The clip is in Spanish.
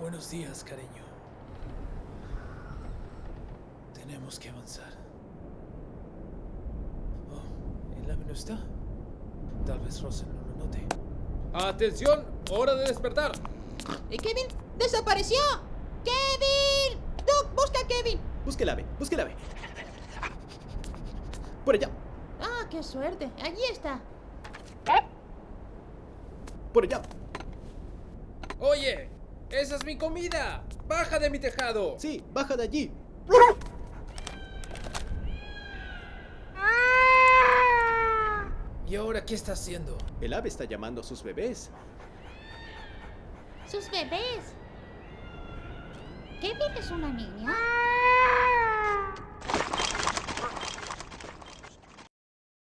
Buenos días, cariño. Tenemos que avanzar. Oh, ¿el ave no está? Tal vez Russell no lo note. ¡Atención! ¡Hora de despertar! ¿Y Kevin? ¡Desapareció! ¡Kevin! ¡Doc, busca a Kevin! Busque el ave, busque el ave. Por allá, Ah, qué suerte. Allí está. por allá. ¡Oye! ¡Esa es mi comida! ¡Baja de mi tejado! Sí, baja de allí. ¿Y ahora qué está haciendo? El ave está llamando a sus bebés. Sus bebés. ¿Kevin es una niña?